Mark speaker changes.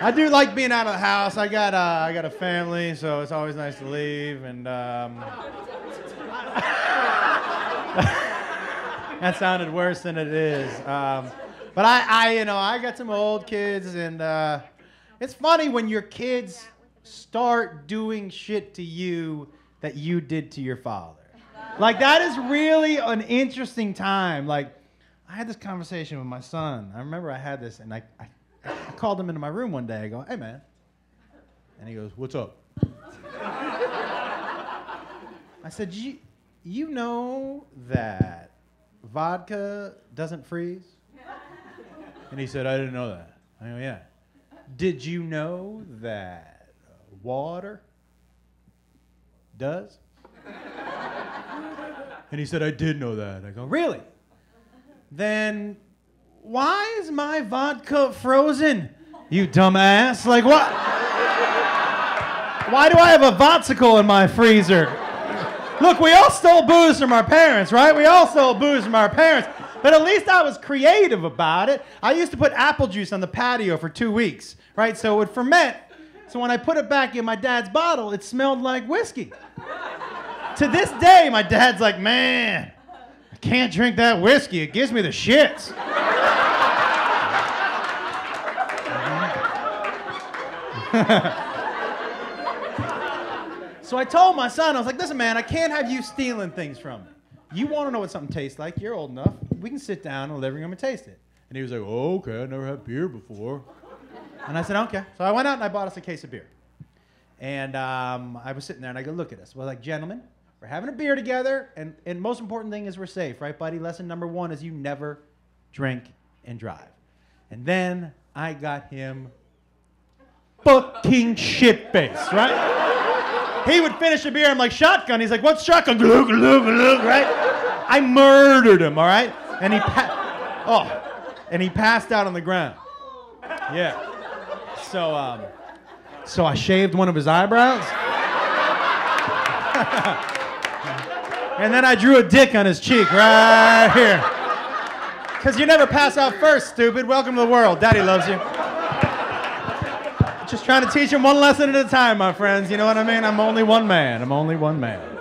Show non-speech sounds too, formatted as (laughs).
Speaker 1: I do like being out of the house. I got uh, I got a family, so it's always nice to leave. And um, (laughs) that sounded worse than it is. Um, but I, I, you know, I got some old kids, and uh, it's funny when your kids start doing shit to you that you did to your father. Like that is really an interesting time. Like I had this conversation with my son. I remember I had this, and I, I, I called him into my room one day. I go, "Hey, man," and he goes, "What's up?" I said, "You, you know that vodka doesn't freeze?" And he said, "I didn't know that." I go, "Yeah." Did you know that water does? And he said, I did know that. I go, Really? Then why is my vodka frozen? You dumbass. Like, what? Why do I have a vodsicle in my freezer? Look, we all stole booze from our parents, right? We all stole booze from our parents. But at least I was creative about it. I used to put apple juice on the patio for two weeks, right? So it would ferment. So when I put it back in my dad's bottle, it smelled like whiskey. to this day, my dad's like, man, I can't drink that whiskey. It gives me the shits. So I told my son, I was like, listen, man, I can't have you stealing things from me. You want to know what something tastes like? You're old enough. We can sit down in the living room and taste it. And he was like, okay, I never had beer before. And I said, okay. So I went out and I bought us a case of beer. And um, I was sitting there and I go, look at us. We're like, gentlemen, we're having a beer together. And, and most important thing is we're safe, right, buddy? Lesson number one is you never drink and drive. And then I got him fucking shit faced, right? he would finish a beer. I'm like, shotgun. He's like, what's shotgun? Glug, glug, glug, right? I murdered him, all right? And he, pa- oh, and he passed out on the ground. Yeah. So, um, so I shaved one of his eyebrows. (laughs) and then I drew a dick on his cheek right here. Because you never pass out first, stupid. Welcome to the world. Daddy loves you. Just trying to teach him one lesson at a time, my friends. You know what I mean? I'm only one man. I'm only one man.